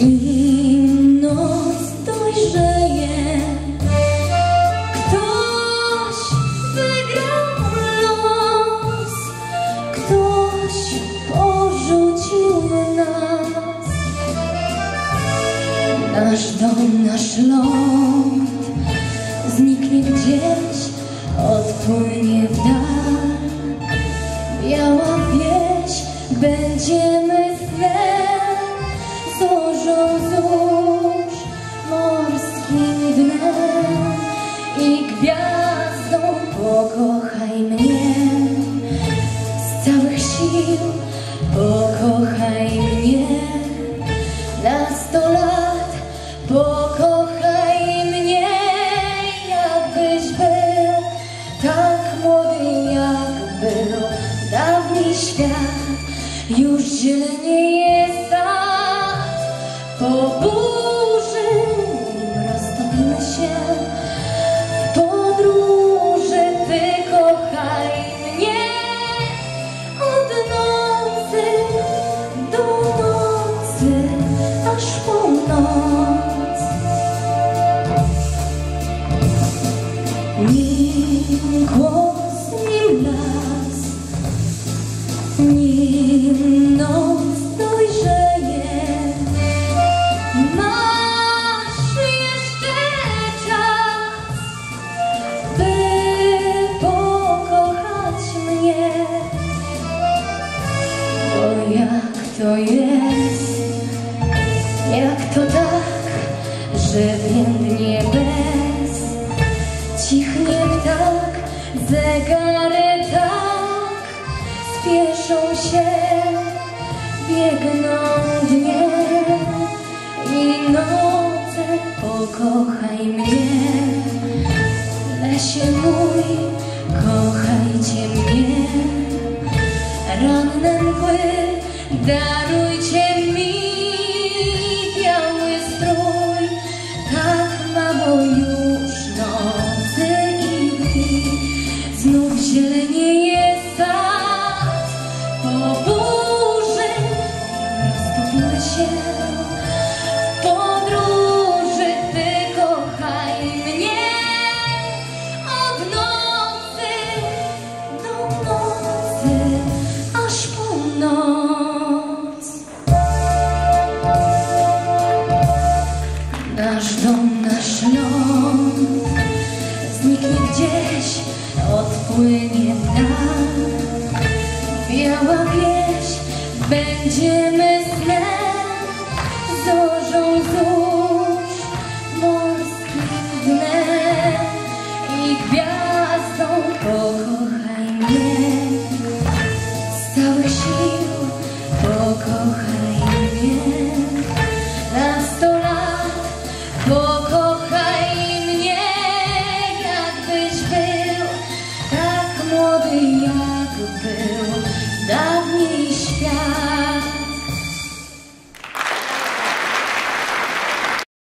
Nim noc dojrzeje, ktoś wygrał los, ktoś porzucił nas. Nasz dom, nasz ląd zniknie gdzieś, odpłynie w dal. Biała wieś, będziemy snem. Sił pokochaj mnie na sto lat pokochaj mnie, jakbyś był tak młody, jak był dawny świat. Już zielenie jest sad, po burzy roztopimy się. Po noc. Nim głos, nim las, nim noc dojrzeje, masz jeszcze czas, by pokochać mnie. Bo jak to jest, że więdnie bez, cichnie tak, zegary tak, spieszą się, biegną dnie i noce, pokochaj mnie. Lesie mój, kochajcie mnie. Ranne mgły, darujcie mi gdzieś odpłynie w nam Biała pieśń, będziemy snem Zorzą i